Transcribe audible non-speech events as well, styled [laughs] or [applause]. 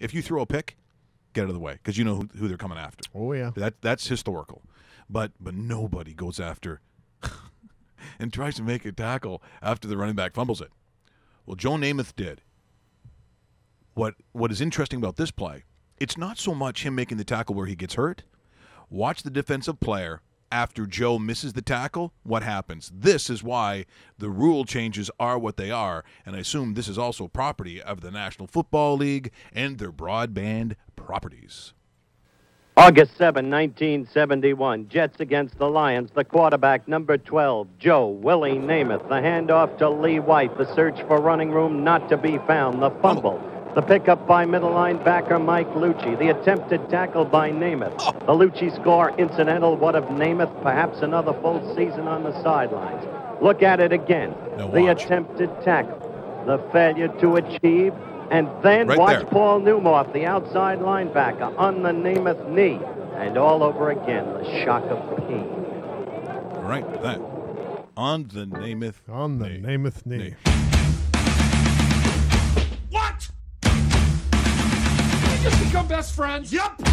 If you throw a pick, get out of the way because you know who, who they're coming after. Oh yeah. That that's historical. But but nobody goes after [laughs] and tries to make a tackle after the running back fumbles it. Well, Joe Namath did. What what is interesting about this play? It's not so much him making the tackle where he gets hurt. Watch the defensive player after Joe misses the tackle, what happens? This is why the rule changes are what they are, and I assume this is also property of the National Football League and their broadband properties. August 7, 1971. Jets against the Lions. The quarterback, number 12, Joe Willie Namath. The handoff to Lee White. The search for running room not to be found. The fumble. The pickup by middle linebacker Mike Lucci. The attempted tackle by Namath. The Lucci score incidental. What of Namath? Perhaps another full season on the sidelines. Look at it again. Now the attempted tackle. The failure to achieve. And then Right watch there. Paul Naumoff, the outside linebacker, on the Namath knee. And all over again, the shock of pain. Right that on the Namath. On the knee. Namath knee. Knee. What? Best friends? Yep.